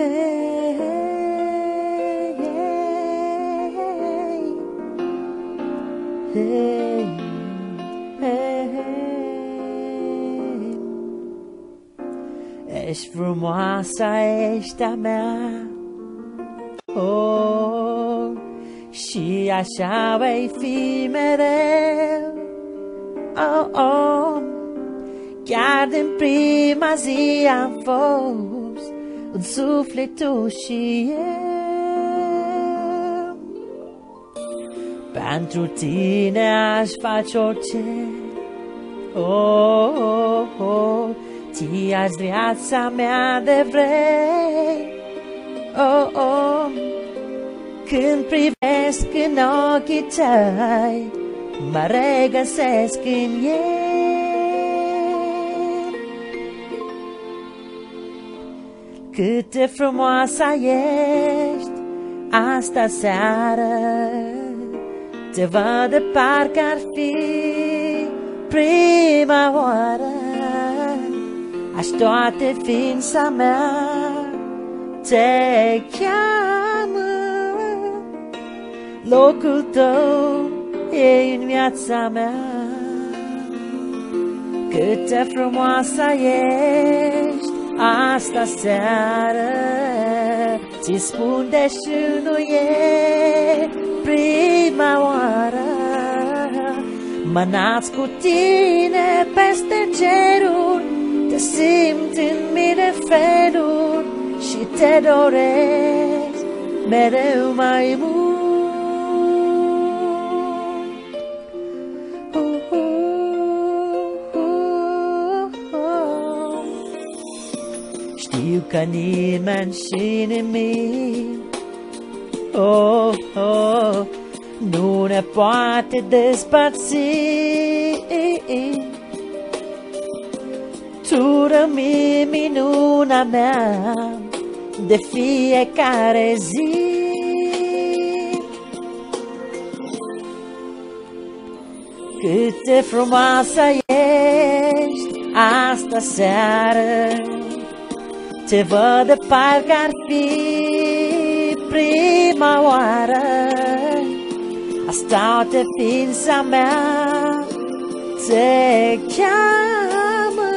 Hey, hey, Ești frumoasă, ești a mea Oh, și așa vei fi mereu Oh, oh Chiar din prima zi am fost În sufletul și eu. Pentru tine aș face orice. Oh, oh, oh Ți-aș viața mea de vrei. Oh, oh Când privesc în ochii tăi Mă regăsesc în ei Cât de frumoasă ești Asta seară. Te văd de parcă ar fi Prima oară. Aș toate ființa mea Te cheamă. Locul tău e în viața mea. Cât de frumoasă ești Asta seară Ți spun deși nu e prima oară. Mă nasc cu tine peste ceruri Te simt în mine feluri Și te doresc mereu mai mult Știu că nimeni și nimic oh, oh, nu ne poate despărți. Tu rămâi minuna mea de fiecare zi. Cât de frumoasă ești asta seară Te văd de parcă ar fi prima oară. Asta te ființa mea te cheamă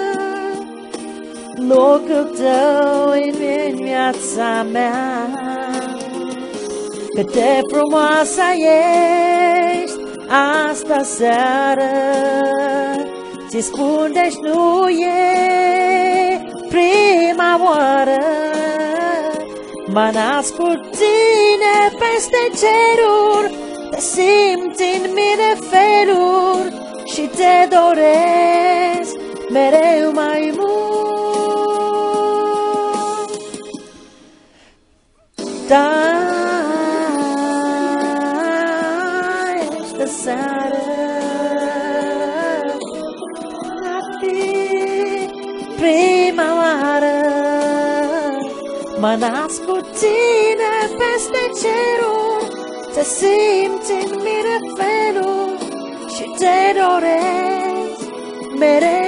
Locul tău e în viața mea. Cât de frumoasă ești asta seară Ți spun deci nu e prima oară. Mă nasc cu tine peste ceruri Te simt în mine feluri Și te doresc mereu mai mult. Da, este seară. Ar fi prima oară Mă nasc cu tine peste ceruri Te simți în mine felul Și te doresc mereu